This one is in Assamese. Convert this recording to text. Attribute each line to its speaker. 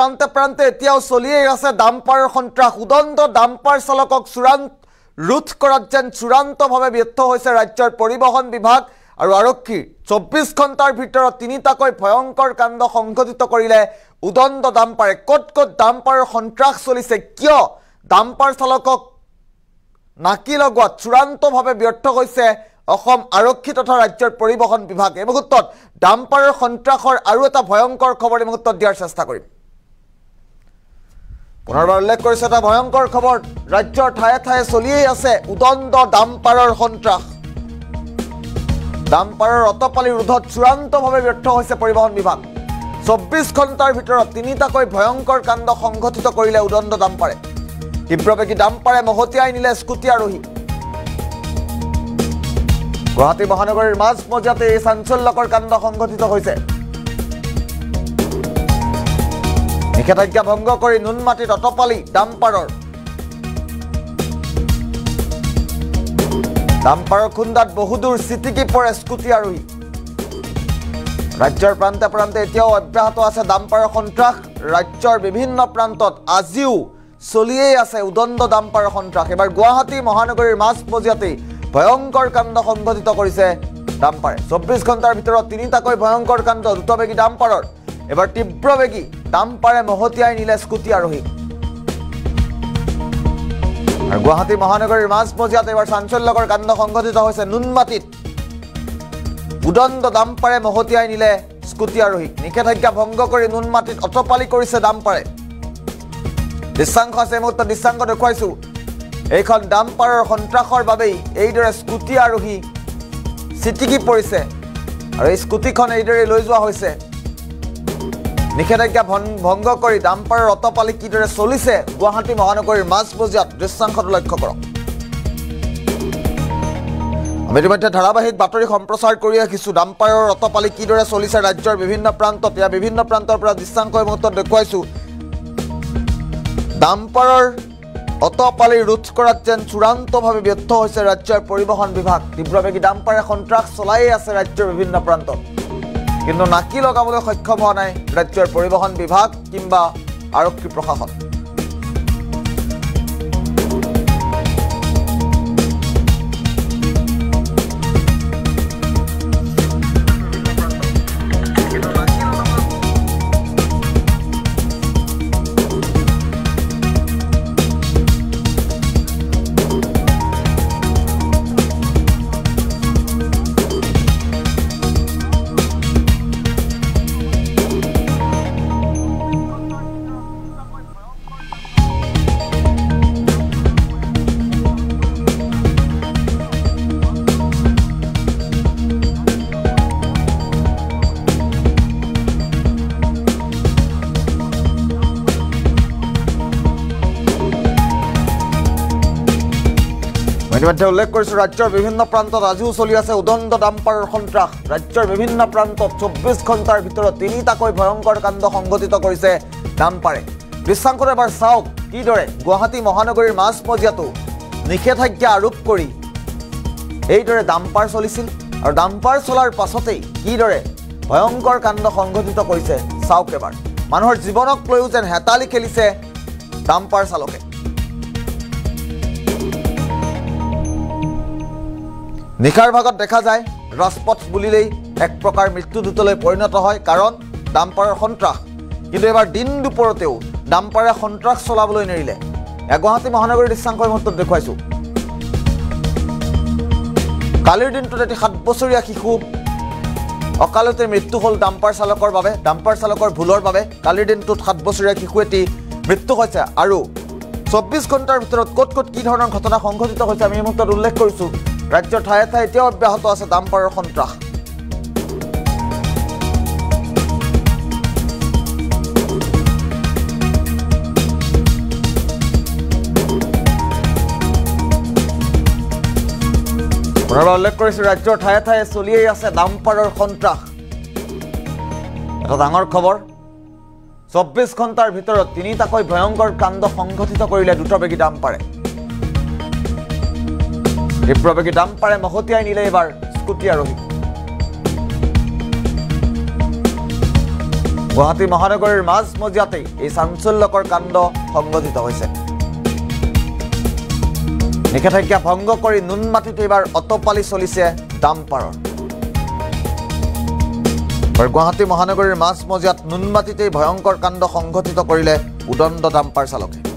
Speaker 1: প্ৰান্তে প্ৰান্তে এতিয়াও চলিয়েই আছে ডাম্পাৰৰ সন্ত্ৰাস। উদণ্ড ডাম্পাৰ চালকক চূড়ান্ত ৰোধ কৰাত যেন চূড়ান্তভাৱে ব্যৰ্থ হৈছে ৰাজ্যৰ পৰিবহণ বিভাগ আৰু আৰক্ষীৰ চৌব্বিছ ঘণ্টাৰ ভিতৰত তিনিটাকৈ ভয়ংকৰ কাণ্ড সংঘটিত কৰিলে উদণ্ড ডাম্পাৰে ক'ত ক'ত ডাম্পাৰৰ সন্ত্ৰাস চলিছে কিয় ডাম্পাৰ চালকক নাকি লগোৱাত চূড়ান্তভাৱে ব্যৰ্থ হৈছে অসম আৰক্ষী তথা ৰাজ্যৰ পৰিবহণ বিভাগ? এই মুহূৰ্তত ডাম্পাৰৰ সন্ত্ৰাসৰ আৰু এটা ভয়ংকৰ খবৰ এই মুহূৰ্তত দিয়াৰ চেষ্টা কৰিম। পুনৰবাৰ উল্লেখ কৰিছে এটা ভয়ংকৰ খবৰ। ৰাজ্যৰ ঠায়ে ঠায়ে চলিয়েই আছে উদণ্ড ডাম্পাৰৰ সন্ত্ৰাস। ডাম্পাৰৰ অটপালি ৰোধত চূড়ান্তভাৱে ব্যৰ্থ হৈছে পৰিবহণ বিভাগ। চৌব্বিছ ঘণ্টাৰ ভিতৰত তিনিটাকৈ ভয়ংকৰ কাণ্ড সংঘটিত কৰিলে উদণ্ড ডাম্পাৰে তীব্ৰবেগী ডাম্পাৰে মহতিয়াই নিলে স্কুটি আৰোহী। গুৱাহাটী মহানগৰীৰ মাজ মজিয়াতে এই চাঞ্চল্যকৰ কাণ্ড সংঘটিত হৈছে। নিষেধাজ্ঞা ভংগ কৰি নুনমাটিত অটপালি ডাম্পাৰৰ ডাম্পাৰৰ খুন্দাত বহুদূৰ চিটিকি পৰে স্কুটি আৰোহী ৰাজ্যৰ প্ৰান্তে প্ৰান্তে এতিয়াও অব্যাহত আছে ডাম্পাৰৰ সন্ত্ৰাস। ৰাজ্যৰ বিভিন্ন প্ৰান্তত আজিও চলিয়েই আছে উদণ্ড ডাম্পাৰৰ সন্ত্ৰাস। এইবাৰ গুৱাহাটী মহানগৰীৰ মাজ মজিয়াতেই ভয়ংকৰ কাণ্ড সংঘটিত কৰিছে ডাম্পাৰে চৌব্বিছ ঘণ্টাৰ ভিতৰত তিনিটাকৈ ভয়ংকৰ কাণ্ড দ্ৰুতবেগী ডাম্পাৰৰ এবাৰ তীব্ৰবেগী ডাম্পাৰে মহতিয়াই নিলে স্কুটি আৰোহী। আৰু গুৱাহাটী মহানগৰীৰ মাজ মজিয়াত এইবাৰ চাঞ্চল্যকৰ কাণ্ড সংঘটিত হৈছে নুনমাটিত। উদণ্ড ডাম্পাৰে মহতিয়াই নিলে স্কুটি আৰোহীক নিষেধাজ্ঞা ভংগ কৰি নুনমাটিত অটপালি কৰিছে ডাম্পাৰে দৃশ্যাংশ আছে এই মুহূৰ্তত দৃশ্যাংশ দেখুৱাইছোঁ। এইখন ডাম্পাৰৰ সন্ত্ৰাসৰ বাবেই এইদৰে স্কুটি আৰোহী চিটিকি পৰিছে। আৰু এই স্কুটিখন এইদৰে লৈ যোৱা হৈছে। নিষেধাজ্ঞা ভংগ কৰি ডাম্পাৰৰ অটপালি কিদৰে চলিছে গুৱাহাটী মহানগৰীৰ মাজ মজিয়াত দৃশ্যাংশটো লক্ষ্য কৰক। আমি ইতিমধ্যে ধাৰাবাহিক বাতৰি সম্প্ৰচাৰ কৰি ৰাখিছোঁ ডাম্পাৰৰ অটপালি কিদৰে চলিছে ৰাজ্যৰ বিভিন্ন প্ৰান্তত ইয়াৰ বিভিন্ন প্ৰান্তৰ পৰা দৃশ্যাংশ এই মুহূৰ্তত দেখুৱাইছোঁ। ডাম্পাৰৰ অটপালি ৰোধ কৰাত যেন চূড়ান্তভাৱে ব্যৰ্থ হৈছে ৰাজ্যৰ পৰিবহণ বিভাগ। তীব্ৰবেগী ডাম্পাৰে সন্ত্ৰাস চলায়েই আছে ৰাজ্যৰ বিভিন্ন প্ৰান্তত। কিন্তু নাকি লগাবলৈ সক্ষম হোৱা নাই ৰাজ্যৰ পৰিবহণ বিভাগ কিংবা আৰক্ষী প্ৰশাসন। ইতিমধ্যে উল্লেখ কৰিছোঁ ৰাজ্যৰ বিভিন্ন প্ৰান্তত আজিও চলি আছে উদণ্ড ডাম্পাৰৰ সন্ত্ৰাস। ৰাজ্যৰ বিভিন্ন প্ৰান্তত চৌব্বিছ ঘণ্টাৰ ভিতৰত তিনিটাকৈ ভয়ংকৰ কাণ্ড সংঘটিত কৰিছে ডাম্পাৰে দৃশ্যাংশত এবাৰ চাওক কিদৰে গুৱাহাটী মহানগৰীৰ মাজ মজিয়াতো নিষেধাজ্ঞা আৰোপ কৰি এইদৰে ডাম্পাৰ চলিছিল আৰু ডাম্পাৰ চলাৰ পাছতেই কিদৰে ভয়ংকৰ কাণ্ড সংঘটিত কৰিছে চাওক এবাৰ। মানুহৰ জীৱনক লৈও যেন হেতালি খেলিছে ডাম্পাৰ চালকে। নিশাৰ ভাগত দেখা যায় ৰাজপথ বুলিলেই এক প্ৰকাৰ মৃত্যুদূতলৈ পৰিণত হয় কাৰণ ডাম্পাৰৰ সন্ত্ৰাস। কিন্তু এইবাৰ দিন দুপৰতেও ডাম্পাৰে সন্ত্ৰাস চলাবলৈ নেৰিলে। গুৱাহাটী মহানগৰীৰ দৃশ্যাংশ মুহূৰ্তত দেখুৱাইছোঁ। কালিৰ দিনটোত এটি সাত বছৰীয়া শিশু অকালতে মৃত্যু হ'ল ডাম্পাৰ চালকৰ বাবে ডাম্পাৰ চালকৰ ভুলৰ বাবে। কালিৰ দিনটোত সাত বছৰীয়া শিশু এটি মৃত্যু হৈছে আৰু চৌব্বিছ ঘণ্টাৰ ভিতৰত ক'ত ক'ত কি ধৰণৰ ঘটনা সংঘটিত হৈছে আমি এই মুহূৰ্তত উল্লেখ কৰিছোঁ। ৰাজ্যৰ ঠায়ে ঠায়ে এতিয়াও অব্যাহত আছে ডাম্পাৰৰ সন্ত্ৰাস। পুনৰবাৰ উল্লেখ কৰিছোঁ ৰাজ্যৰ ঠায়ে ঠায়ে চলিয়েই আছে ডাম্পাৰৰ সন্ত্ৰাস। এটা ডাঙৰ খবৰ চৌব্বিছ ঘণ্টাৰ ভিতৰত তিনিটাকৈ ভয়ংকৰ কাণ্ড সংঘটিত কৰিলে দ্ৰুতবেগী ডাম্পাৰে তীব্ৰবেগী ডাম্পাৰে মহতিয়াই নিলে এইবাৰ স্কুটি আৰোহী। গুৱাহাটী মহানগৰীৰ মাজমজিয়াতেই এই চাঞ্চল্যকৰ কাণ্ড সংঘটিত হৈছে। নিষেধাজ্ঞা ভংগ কৰি নুনমাটিত এইবাৰ অটপালি চলিছে ডাম্পাৰৰ আৰু গুৱাহাটী মহানগৰীৰ মাজমজিয়াত নুনমাটিতেই ভয়ংকৰ কাণ্ড সংঘটিত কৰিলে উদণ্ড ডাম্পাৰ চালকে।